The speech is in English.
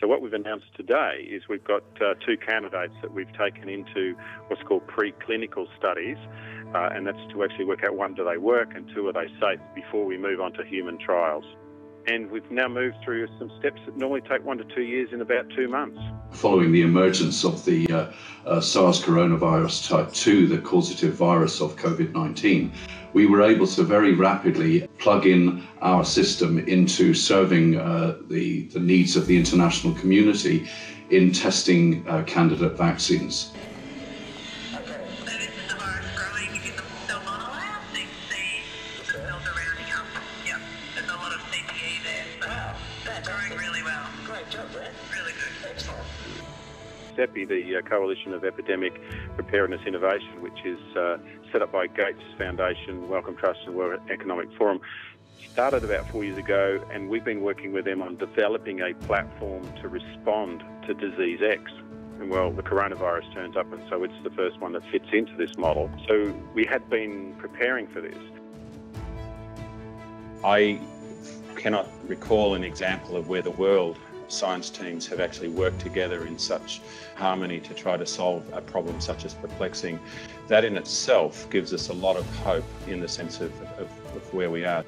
So, what we've announced today is we've got uh, two candidates that we've taken into what's called preclinical studies, uh, and that's to actually work out one, do they work, and two, are they safe before we move on to human trials. And we've now moved through some steps that normally take one to two years in about two months. Following the emergence of the uh, uh, SARS coronavirus type 2, the causative virus of COVID 19, we were able to very rapidly plug in our system into serving uh, the, the needs of the international community in testing uh, candidate vaccines. CEPI, the uh, Coalition of Epidemic Preparedness Innovation, which is uh, set up by Gates Foundation, Wellcome Trust, and World Economic Forum, started about four years ago, and we've been working with them on developing a platform to respond to disease X. And well, the coronavirus turns up, and so it's the first one that fits into this model. So we had been preparing for this. I cannot recall an example of where the world science teams have actually worked together in such harmony to try to solve a problem such as perplexing. That in itself gives us a lot of hope in the sense of, of, of where we are.